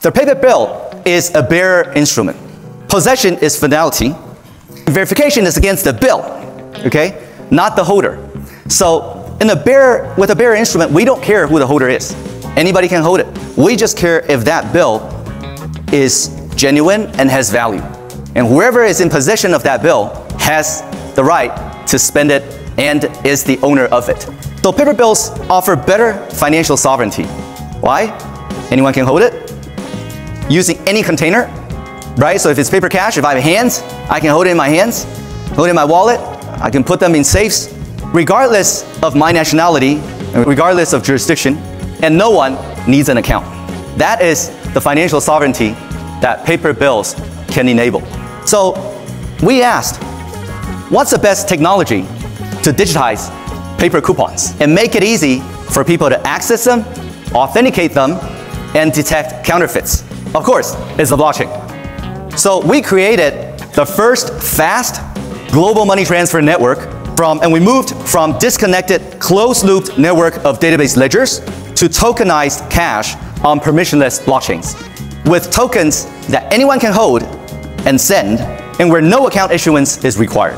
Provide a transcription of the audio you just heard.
The paper bill is a bearer instrument. Possession is finality. Verification is against the bill, okay, not the holder. So in a bearer, with a bearer instrument, we don't care who the holder is. Anybody can hold it. We just care if that bill is genuine and has value. And whoever is in possession of that bill has the right to spend it and is the owner of it. So paper bills offer better financial sovereignty. Why? Anyone can hold it using any container, right? So if it's paper cash, if I have hands, I can hold it in my hands, hold it in my wallet, I can put them in safes, regardless of my nationality, regardless of jurisdiction, and no one needs an account. That is the financial sovereignty that paper bills can enable. So we asked, what's the best technology to digitize paper coupons and make it easy for people to access them, authenticate them, and detect counterfeits? Of course, it's the blockchain. So we created the first fast global money transfer network from, and we moved from disconnected closed-looped network of database ledgers to tokenized cash on permissionless blockchains with tokens that anyone can hold and send and where no account issuance is required.